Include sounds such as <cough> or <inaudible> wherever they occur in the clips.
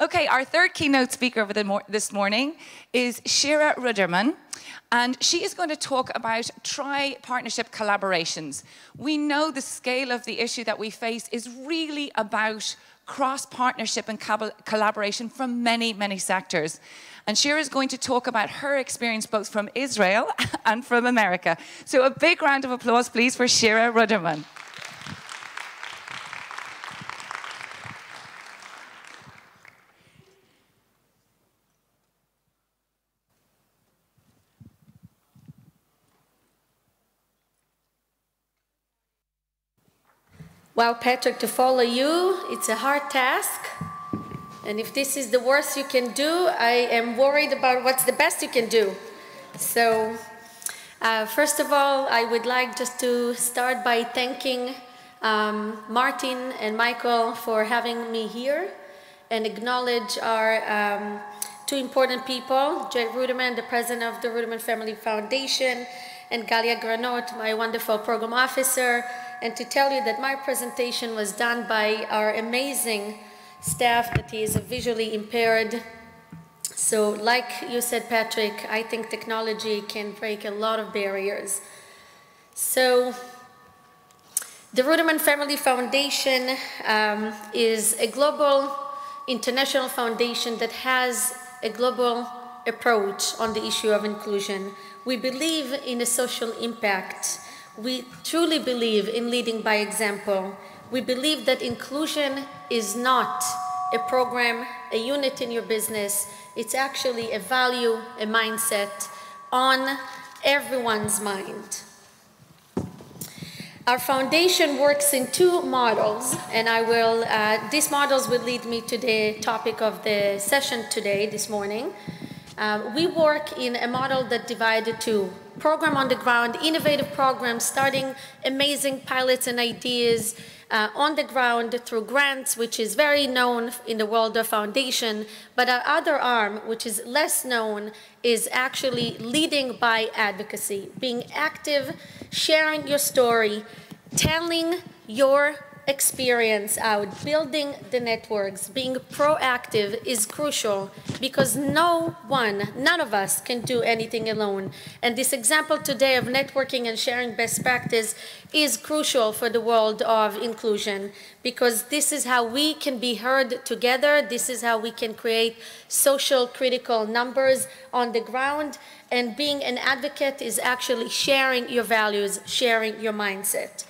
Okay, our third keynote speaker mor this morning is Shira Ruderman. And she is going to talk about tri partnership collaborations. We know the scale of the issue that we face is really about cross partnership and collaboration from many, many sectors. And Shira is going to talk about her experience both from Israel <laughs> and from America. So a big round of applause, please, for Shira Ruderman. Well, Patrick, to follow you, it's a hard task. And if this is the worst you can do, I am worried about what's the best you can do. So, uh, first of all, I would like just to start by thanking um, Martin and Michael for having me here and acknowledge our um, two important people, Jay Ruderman, the president of the Ruderman Family Foundation, and Galia Granot, my wonderful program officer, and to tell you that my presentation was done by our amazing staff that is visually impaired. So like you said, Patrick, I think technology can break a lot of barriers. So the Ruderman Family Foundation um, is a global international foundation that has a global approach on the issue of inclusion. We believe in a social impact. We truly believe in leading by example. We believe that inclusion is not a program, a unit in your business. It's actually a value, a mindset on everyone's mind. Our foundation works in two models, and I will, uh, these models will lead me to the topic of the session today, this morning. Uh, we work in a model that divided to program on the ground, innovative programs, starting amazing pilots and ideas uh, on the ground through grants, which is very known in the world of foundation. But our other arm, which is less known, is actually leading by advocacy, being active, sharing your story, telling your experience out, building the networks, being proactive is crucial because no one, none of us can do anything alone. And this example today of networking and sharing best practice is crucial for the world of inclusion because this is how we can be heard together. This is how we can create social critical numbers on the ground. And being an advocate is actually sharing your values, sharing your mindset.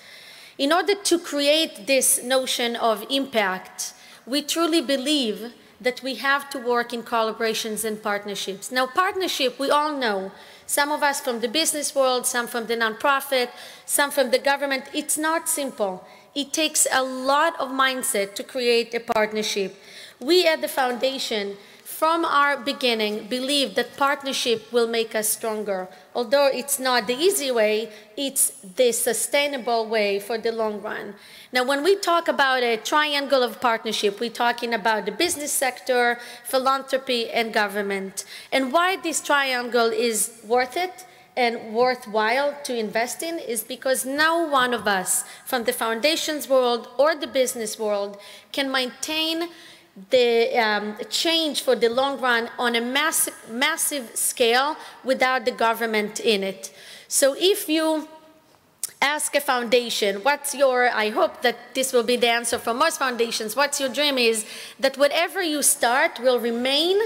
In order to create this notion of impact, we truly believe that we have to work in collaborations and partnerships. Now, partnership, we all know, some of us from the business world, some from the nonprofit, some from the government, it's not simple. It takes a lot of mindset to create a partnership. We at the foundation from our beginning believed that partnership will make us stronger. Although it's not the easy way, it's the sustainable way for the long run. Now, when we talk about a triangle of partnership, we're talking about the business sector, philanthropy, and government. And why this triangle is worth it and worthwhile to invest in is because no one of us from the foundations world or the business world can maintain the um, change for the long run on a massive, massive scale without the government in it. So if you ask a foundation, what's your, I hope that this will be the answer for most foundations, what's your dream is that whatever you start will remain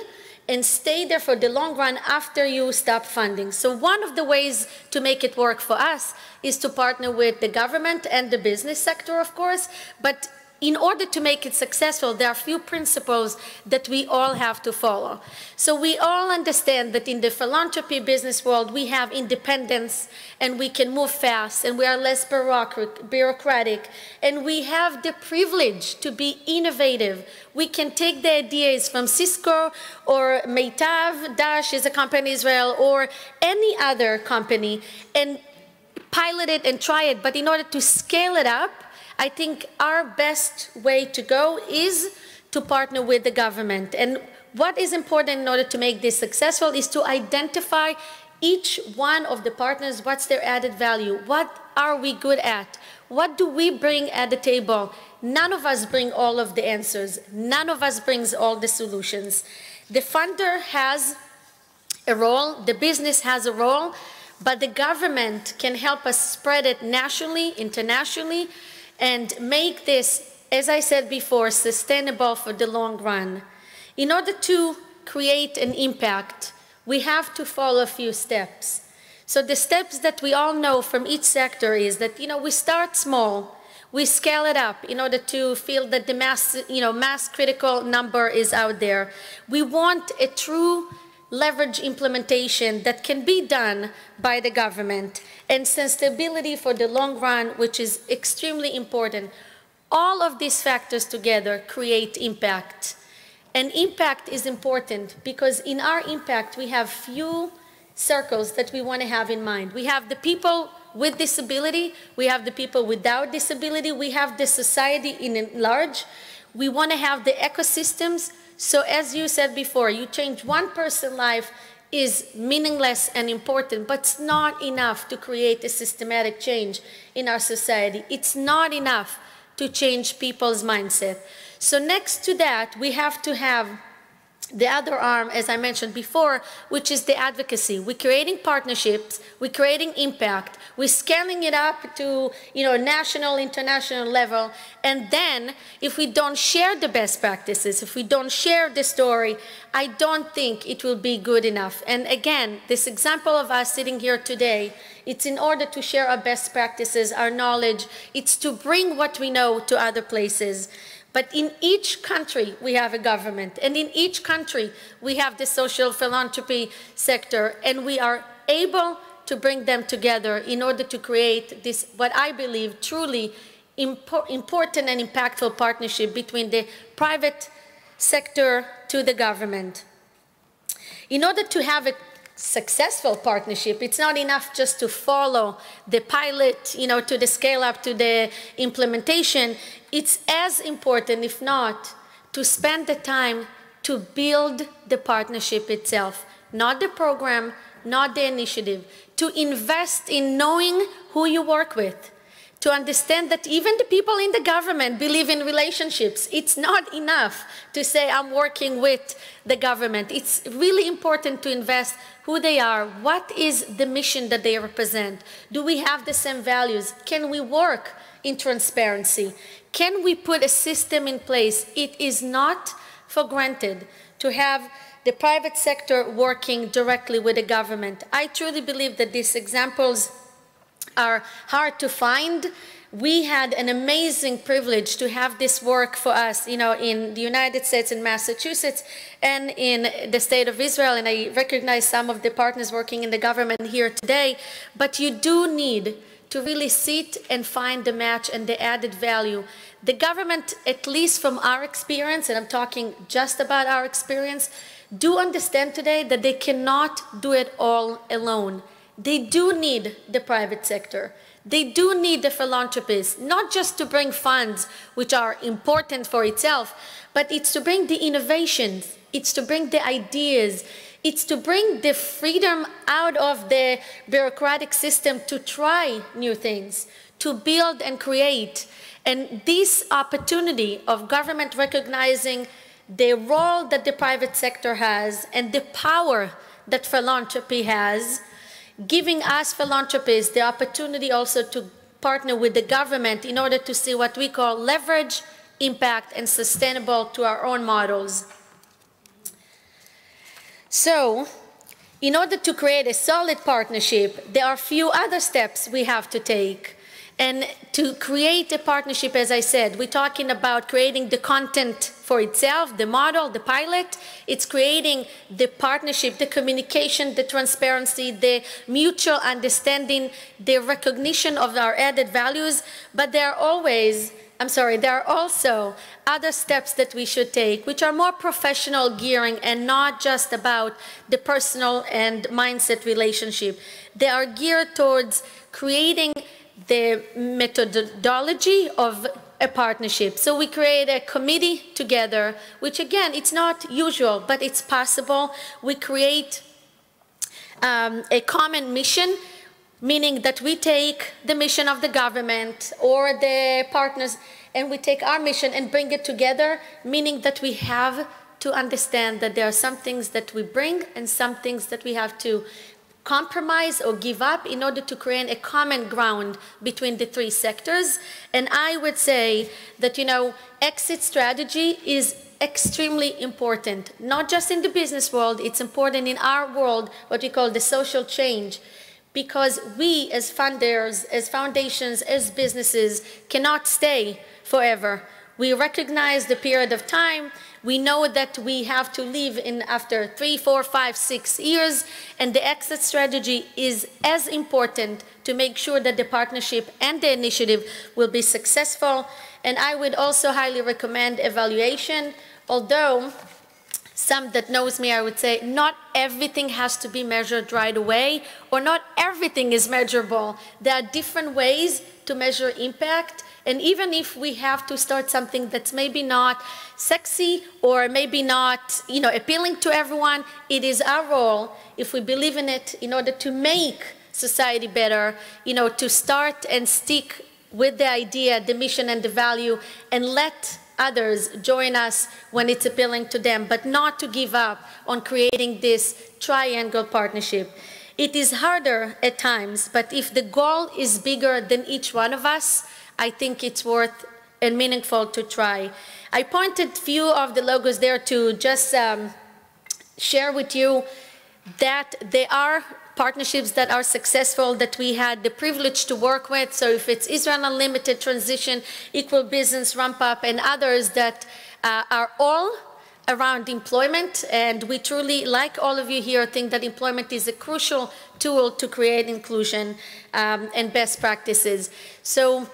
and stay there for the long run after you stop funding. So one of the ways to make it work for us is to partner with the government and the business sector, of course, but in order to make it successful, there are few principles that we all have to follow. So we all understand that in the philanthropy business world, we have independence and we can move fast and we are less bureaucratic and we have the privilege to be innovative. We can take the ideas from Cisco or Meitav, Dash is a company in Israel, or any other company and pilot it and try it. But in order to scale it up, I think our best way to go is to partner with the government. And what is important in order to make this successful is to identify each one of the partners, what's their added value? What are we good at? What do we bring at the table? none of us bring all of the answers. None of us brings all the solutions. The funder has a role, the business has a role, but the government can help us spread it nationally, internationally, and make this, as I said before, sustainable for the long run. In order to create an impact, we have to follow a few steps. So the steps that we all know from each sector is that, you know, we start small, we scale it up in order to feel that the mass, you know, mass critical number is out there. We want a true leverage implementation that can be done by the government and sustainability for the long run, which is extremely important. All of these factors together create impact. And impact is important because in our impact, we have few circles that we want to have in mind. We have the people with disability, we have the people without disability, we have the society in large. We want to have the ecosystems so as you said before, you change one person's life is meaningless and important, but it's not enough to create a systematic change in our society. It's not enough to change people's mindset. So next to that, we have to have the other arm, as I mentioned before, which is the advocacy. We're creating partnerships, we're creating impact, we're scaling it up to you know, national, international level, and then if we don't share the best practices, if we don't share the story, I don't think it will be good enough. And again, this example of us sitting here today, it's in order to share our best practices, our knowledge, it's to bring what we know to other places. But in each country, we have a government. And in each country, we have the social philanthropy sector. And we are able to bring them together in order to create this, what I believe, truly impor important and impactful partnership between the private sector to the government. In order to have a successful partnership, it's not enough just to follow the pilot, you know, to the scale up to the implementation. It's as important, if not, to spend the time to build the partnership itself, not the program, not the initiative, to invest in knowing who you work with, to understand that even the people in the government believe in relationships. It's not enough to say, I'm working with the government. It's really important to invest who they are, what is the mission that they represent. Do we have the same values? Can we work in transparency? Can we put a system in place? It is not for granted to have the private sector working directly with the government. I truly believe that these examples are hard to find. We had an amazing privilege to have this work for us, you know, in the United States, in Massachusetts, and in the state of Israel. And I recognize some of the partners working in the government here today. But you do need to really sit and find the match and the added value. The government, at least from our experience, and I'm talking just about our experience, do understand today that they cannot do it all alone. They do need the private sector. They do need the philanthropists, not just to bring funds, which are important for itself, but it's to bring the innovations, it's to bring the ideas, it's to bring the freedom out of the bureaucratic system to try new things, to build and create. And this opportunity of government recognizing the role that the private sector has and the power that philanthropy has, giving us philanthropists the opportunity also to partner with the government in order to see what we call leverage, impact, and sustainable to our own models. So, in order to create a solid partnership, there are a few other steps we have to take. And to create a partnership, as I said, we're talking about creating the content for itself, the model, the pilot. It's creating the partnership, the communication, the transparency, the mutual understanding, the recognition of our added values. But there are always I'm sorry, there are also other steps that we should take, which are more professional gearing and not just about the personal and mindset relationship. They are geared towards creating the methodology of a partnership. So we create a committee together, which again, it's not usual, but it's possible. We create um, a common mission, meaning that we take the mission of the government or the partners and we take our mission and bring it together, meaning that we have to understand that there are some things that we bring and some things that we have to compromise or give up in order to create a common ground between the three sectors. And I would say that, you know, exit strategy is extremely important, not just in the business world, it's important in our world, what we call the social change. Because we, as funders, as foundations, as businesses, cannot stay forever. We recognize the period of time. We know that we have to leave in after three, four, five, six years, and the exit strategy is as important to make sure that the partnership and the initiative will be successful. And I would also highly recommend evaluation although some that knows me, I would say not everything has to be measured right away, or not everything is measurable. There are different ways to measure impact, and even if we have to start something that's maybe not sexy or maybe not you know, appealing to everyone, it is our role, if we believe in it, in order to make society better, you know, to start and stick with the idea, the mission, and the value, and let others join us when it's appealing to them, but not to give up on creating this triangle partnership. It is harder at times, but if the goal is bigger than each one of us, I think it's worth and meaningful to try. I pointed few of the logos there to just um, share with you that they are partnerships that are successful that we had the privilege to work with. So if it's Israel Unlimited, Transition, Equal Business, Ramp Up, and others that uh, are all around employment. And we truly, like all of you here, think that employment is a crucial tool to create inclusion um, and best practices. So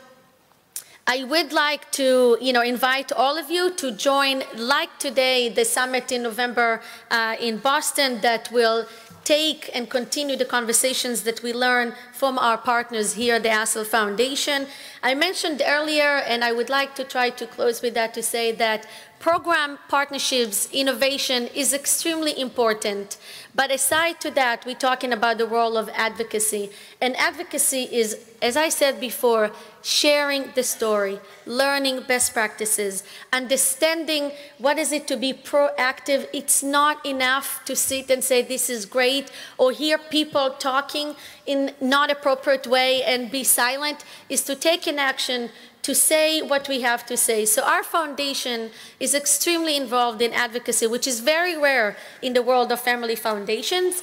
I would like to, you know, invite all of you to join, like today, the summit in November uh, in Boston that will take and continue the conversations that we learn from our partners here at the Essl Foundation. I mentioned earlier, and I would like to try to close with that to say that program partnerships, innovation is extremely important. But aside to that, we're talking about the role of advocacy. And advocacy is, as I said before, sharing the story, learning best practices, understanding what is it to be proactive. It's not enough to sit and say this is great or hear people talking in not appropriate way and be silent is to take an action to say what we have to say. So our foundation is extremely involved in advocacy, which is very rare in the world of family foundations.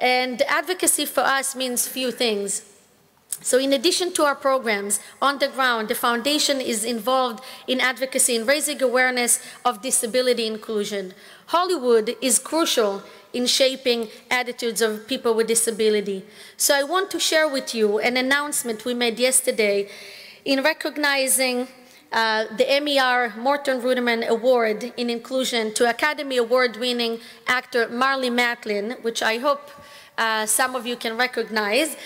And advocacy for us means few things. So in addition to our programs on the ground, the foundation is involved in advocacy in raising awareness of disability inclusion. Hollywood is crucial in shaping attitudes of people with disability. So I want to share with you an announcement we made yesterday in recognizing uh, the MER Morton Ruderman Award in Inclusion to Academy Award-winning actor Marlee Matlin, which I hope uh, some of you can recognize.